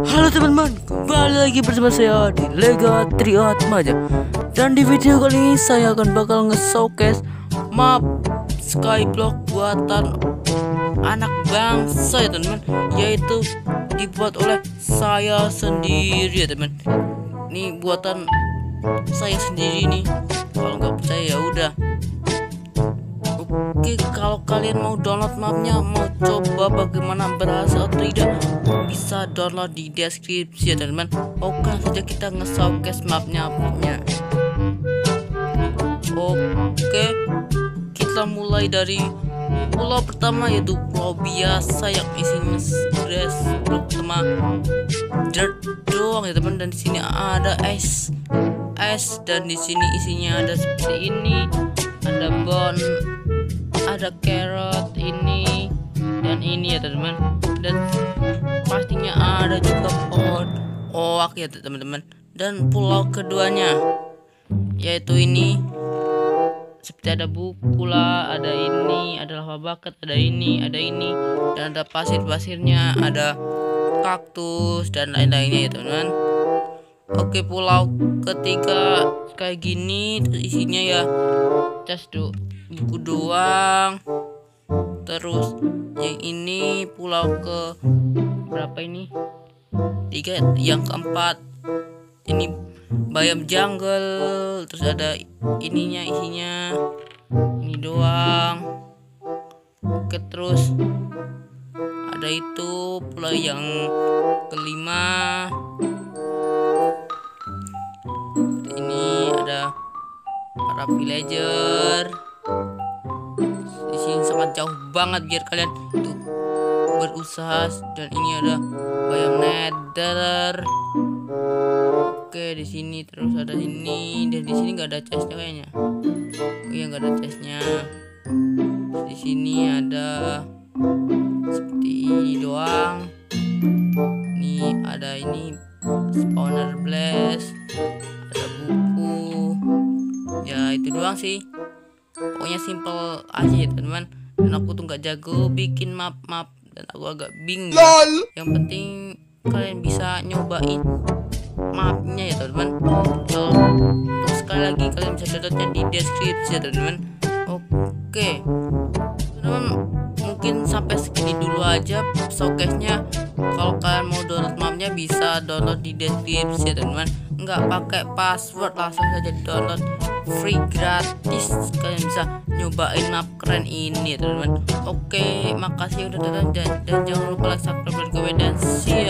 Halo teman-teman, kembali lagi bersama saya di Lega Triatmaja Dan di video kali ini saya akan bakal nge-showcase map Skyblock buatan anak bangsa ya teman-teman. Yaitu dibuat oleh saya sendiri ya teman Ini buatan saya sendiri nih. Kalau nggak percaya ya udah Oke, kalau kalian mau download mapnya, mau coba bagaimana berhasil atau tidak, bisa download di deskripsi ya teman-teman. Oke, saja kita nge-showcase mapnya mapnya. Oke, kita mulai dari pulau pertama yaitu pulau biasa yang isinya grass blok sama dirt doang ya teman dan di sini ada es es. Dan di sini isinya ada seperti ini. Ada bon ada carrot ini dan ini ya teman-teman. Dan pastinya ada juga pohon oak ya teman-teman. Dan pulau keduanya yaitu ini. Seperti ada buku lah ada ini ada lava bucket ada ini ada ini. Dan ada pasir-pasirnya ada kaktus dan lain-lainnya ya teman-teman. Oke pulau ketiga kayak gini isinya ya cas tuh buku doang. Terus yang ini pulau ke berapa ini? Tiga yang keempat. Ini bayam jungle terus ada ininya isinya ini doang. Oke terus ada itu pulau yang kelima para villager di sini sangat jauh banget biar kalian tuh berusaha dan ini ada bayam nether oke di sini terus ada ini dan di sini nggak ada chestnya kayaknya. Oh iya nggak ada chestnya. Di sini ada seperti ini doang. Ini ada ini spawner blast ada buku ya itu doang sih. Pokoknya simple aja ya teman dan aku tuh nggak jago bikin map map dan aku agak bingung. Yang penting kalian bisa nyobain mapnya ya teman so untuk sekali lagi kalian bisa downloadnya di deskripsi ya teman oke. Teman mungkin sampai segini dulu aja showcase nya kalau kalian mau download mapnya bisa download di deskripsi ya teman nggak pakai password langsung saja download free gratis. Kalian bisa nyobain map keren ini teman-teman. Oke makasih udah tonton dan, dan jangan lupa like subscribe dan komen dan see